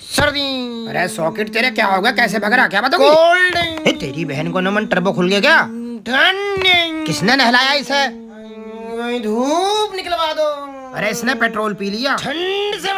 सर्दी अरे सॉकेट तेरे क्या होगा कैसे भग रहा क्या बताओ कोल्ड तेरी बहन को नमन टर्बो खुल गया क्या? ठंड किसने नहलाया इसे? धूप निकलवा दो। अरे इसने पेट्रोल पी लिया। ठंड से